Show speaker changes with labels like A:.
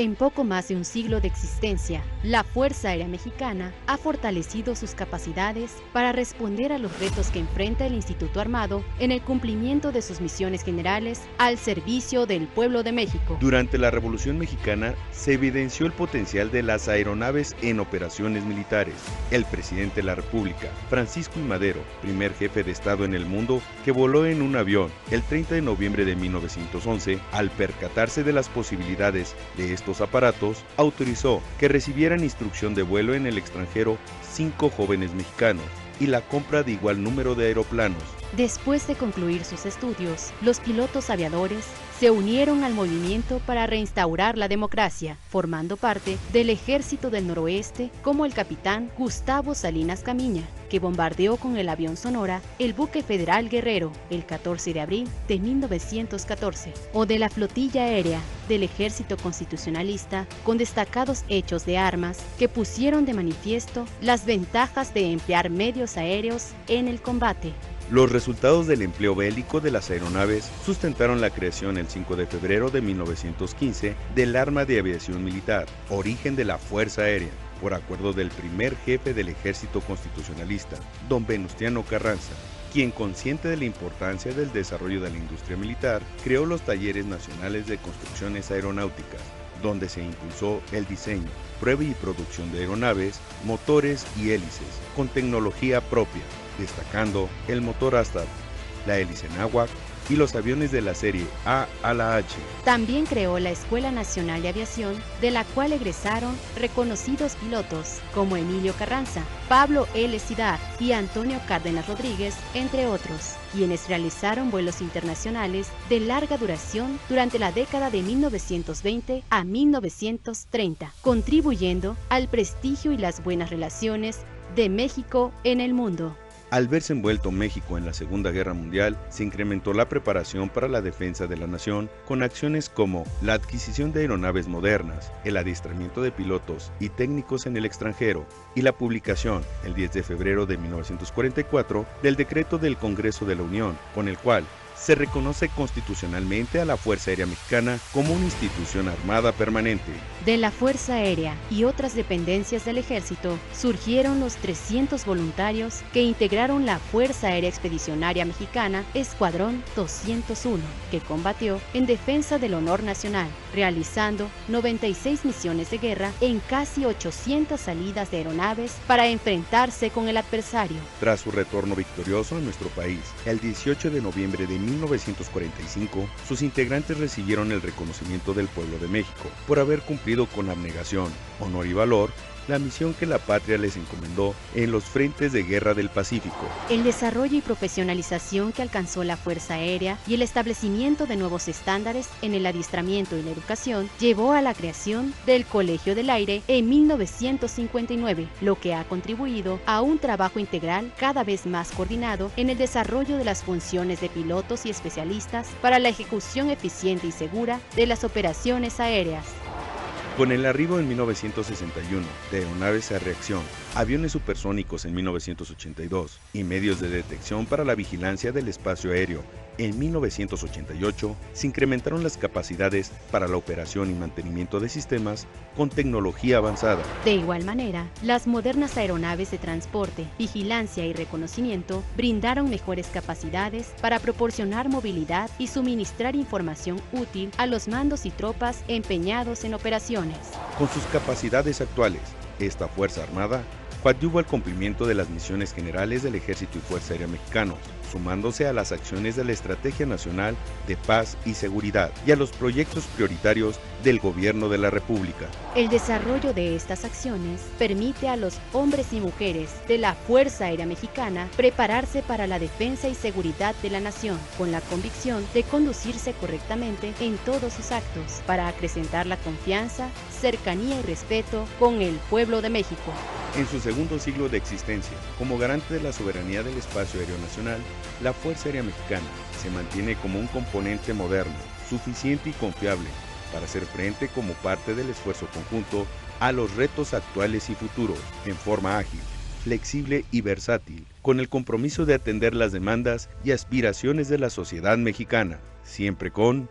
A: En poco más de un siglo de existencia, la Fuerza Aérea Mexicana ha fortalecido sus capacidades para responder a los retos que enfrenta el Instituto Armado en el cumplimiento de sus misiones generales al servicio del pueblo de México.
B: Durante la Revolución Mexicana se evidenció el potencial de las aeronaves en operaciones militares. El presidente de la República, Francisco I. Madero, primer jefe de Estado en el mundo que voló en un avión el 30 de noviembre de 1911, al percatarse de las posibilidades de estos aparatos, autorizó que recibieran instrucción de vuelo en el extranjero cinco jóvenes mexicanos y la compra de igual número de aeroplanos.
A: Después de concluir sus estudios, los pilotos aviadores se unieron al movimiento para reinstaurar la democracia, formando parte del Ejército del Noroeste como el capitán Gustavo Salinas Camiña, que bombardeó con el avión Sonora el buque federal Guerrero el 14 de abril de 1914, o de la flotilla aérea del Ejército Constitucionalista con destacados hechos de armas que pusieron de manifiesto las ventajas de emplear medios aéreos en el combate.
B: Los resultados del empleo bélico de las aeronaves sustentaron la creación el 5 de febrero de 1915 del Arma de Aviación Militar, origen de la Fuerza Aérea, por acuerdo del primer jefe del Ejército Constitucionalista, don Venustiano Carranza, quien consciente de la importancia del desarrollo de la industria militar, creó los talleres nacionales de construcciones aeronáuticas, donde se impulsó el diseño, prueba y producción de aeronaves, motores y hélices, con tecnología propia, destacando el motor Astad, la hélice Náhuac y los aviones de la serie A a la H.
A: También creó la Escuela Nacional de Aviación, de la cual egresaron reconocidos pilotos como Emilio Carranza, Pablo L. Sidar y Antonio Cárdenas Rodríguez, entre otros, quienes realizaron vuelos internacionales de larga duración durante la década de 1920 a 1930, contribuyendo al prestigio y las buenas relaciones de México en el mundo.
B: Al verse envuelto México en la Segunda Guerra Mundial, se incrementó la preparación para la defensa de la nación con acciones como la adquisición de aeronaves modernas, el adiestramiento de pilotos y técnicos en el extranjero y la publicación, el 10 de febrero de 1944, del decreto del Congreso de la Unión, con el cual se reconoce constitucionalmente a la Fuerza Aérea Mexicana como una institución armada permanente.
A: De la Fuerza Aérea y otras dependencias del Ejército surgieron los 300 voluntarios que integraron la Fuerza Aérea Expedicionaria Mexicana Escuadrón 201, que combatió en defensa del honor nacional, realizando 96 misiones de guerra en casi 800 salidas de aeronaves para enfrentarse con el adversario.
B: Tras su retorno victorioso a nuestro país, el 18 de noviembre de 1945, sus integrantes recibieron el reconocimiento del pueblo de México por haber cumplido con abnegación, honor y valor la misión que la patria les encomendó en los frentes de guerra del Pacífico.
A: El desarrollo y profesionalización que alcanzó la Fuerza Aérea y el establecimiento de nuevos estándares en el adiestramiento y la educación llevó a la creación del Colegio del Aire en 1959, lo que ha contribuido a un trabajo integral cada vez más coordinado en el desarrollo de las funciones de pilotos y especialistas para la ejecución eficiente y segura de las operaciones aéreas.
B: Con el arribo en 1961 de aeronaves a reacción, aviones supersónicos en 1982 y medios de detección para la vigilancia del espacio aéreo en 1988 se incrementaron las capacidades para la operación y mantenimiento de sistemas con tecnología avanzada.
A: De igual manera, las modernas aeronaves de transporte, vigilancia y reconocimiento brindaron mejores capacidades para proporcionar movilidad y suministrar información útil a los mandos y tropas empeñados en operaciones.
B: Con sus capacidades actuales, esta Fuerza Armada coadyuva al cumplimiento de las misiones generales del Ejército y Fuerza Aérea Mexicanos, sumándose a las acciones de la Estrategia Nacional de Paz y Seguridad y a los proyectos prioritarios del Gobierno de la República.
A: El desarrollo de estas acciones permite a los hombres y mujeres de la Fuerza Aérea Mexicana prepararse para la defensa y seguridad de la nación, con la convicción de conducirse correctamente en todos sus actos, para acrecentar la confianza, cercanía y respeto con el pueblo de México.
B: En su segundo siglo de existencia, como garante de la soberanía del espacio aéreo nacional, la Fuerza Aérea Mexicana se mantiene como un componente moderno, suficiente y confiable para hacer frente como parte del esfuerzo conjunto a los retos actuales y futuros en forma ágil, flexible y versátil, con el compromiso de atender las demandas y aspiraciones de la sociedad mexicana, siempre con